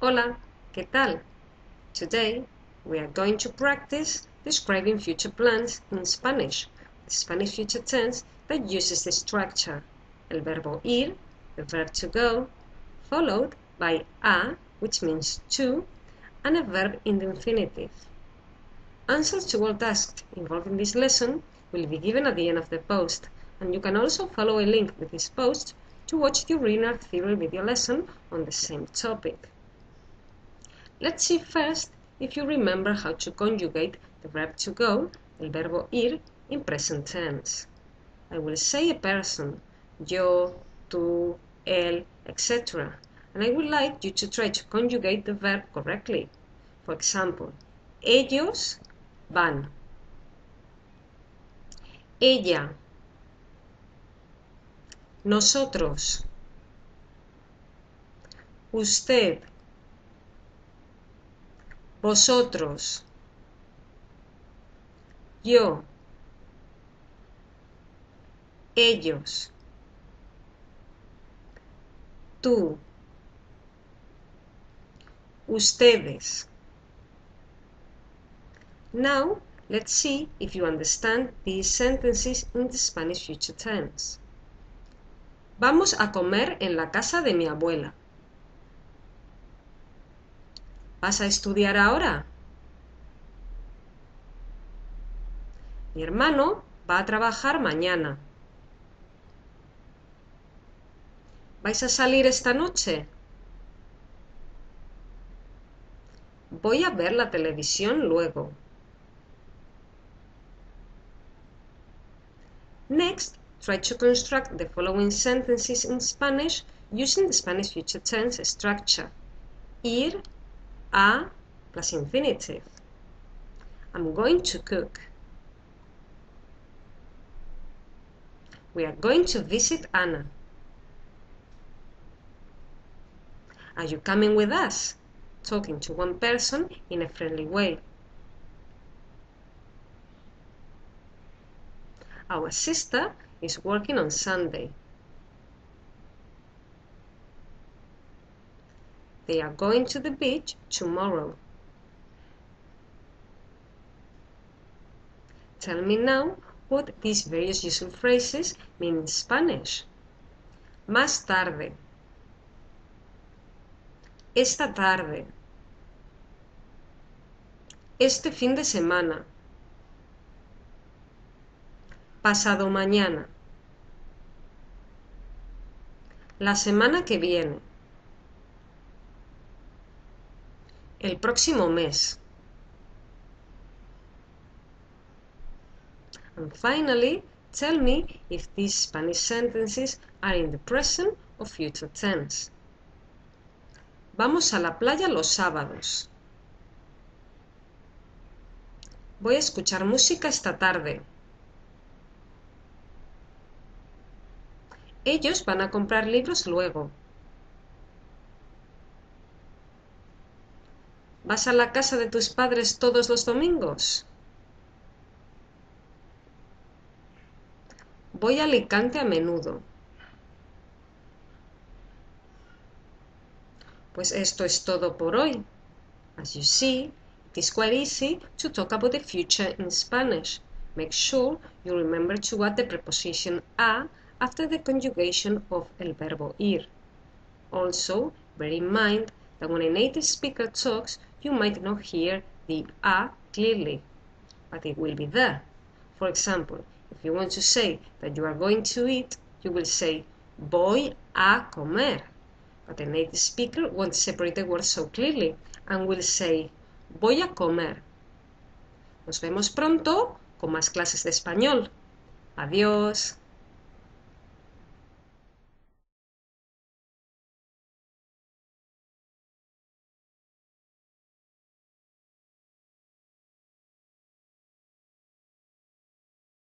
Hola, ¿qué tal? Today we are going to practice describing future plans in Spanish, the Spanish future tense that uses the structure el verbo ir, the verb to go, followed by a, which means to, and a verb in the infinitive. Answers to all tasks involved in this lesson will be given at the end of the post, and you can also follow a link with this post to watch the original theory video lesson on the same topic. Let's see first if you remember how to conjugate the verb to go, el verbo ir, in present tense. I will say a person, yo, tú, él, etc. And I would like you to try to conjugate the verb correctly. For example, ellos van. Ella. Nosotros. Usted vosotros, yo, ellos, tú, ustedes. Now, let's see if you understand these sentences in the Spanish future tense. Vamos a comer en la casa de mi abuela. ¿Vas a estudiar ahora? Mi hermano va a trabajar mañana. ¿Vais a salir esta noche? Voy a ver la televisión luego. Next, try to construct the following sentences in Spanish using the Spanish future tense structure. Ir, a plus infinitive. I'm going to cook. We are going to visit Anna. Are you coming with us? Talking to one person in a friendly way. Our sister is working on Sunday. They are going to the beach tomorrow. Tell me now what these various useful phrases mean in Spanish. Más tarde. Esta tarde. Este fin de semana. Pasado mañana. La semana que viene. El próximo mes. And finally, tell me if these Spanish sentences are in the present or future tense. Vamos a la playa los sábados. Voy a escuchar música esta tarde. Ellos van a comprar libros luego. ¿Vas a la casa de tus padres todos los domingos? Voy a Alicante a menudo. Pues esto es todo por hoy. As you see, it is quite easy to talk about the future in Spanish. Make sure you remember to add the preposition a after the conjugation of el verbo ir. Also, bear in mind that when a native speaker talks, you might not hear the a clearly, but it will be there. For example, if you want to say that you are going to eat, you will say voy a comer. But a native speaker won't separate the words so clearly and will say voy a comer. Nos vemos pronto con más clases de español. Adiós.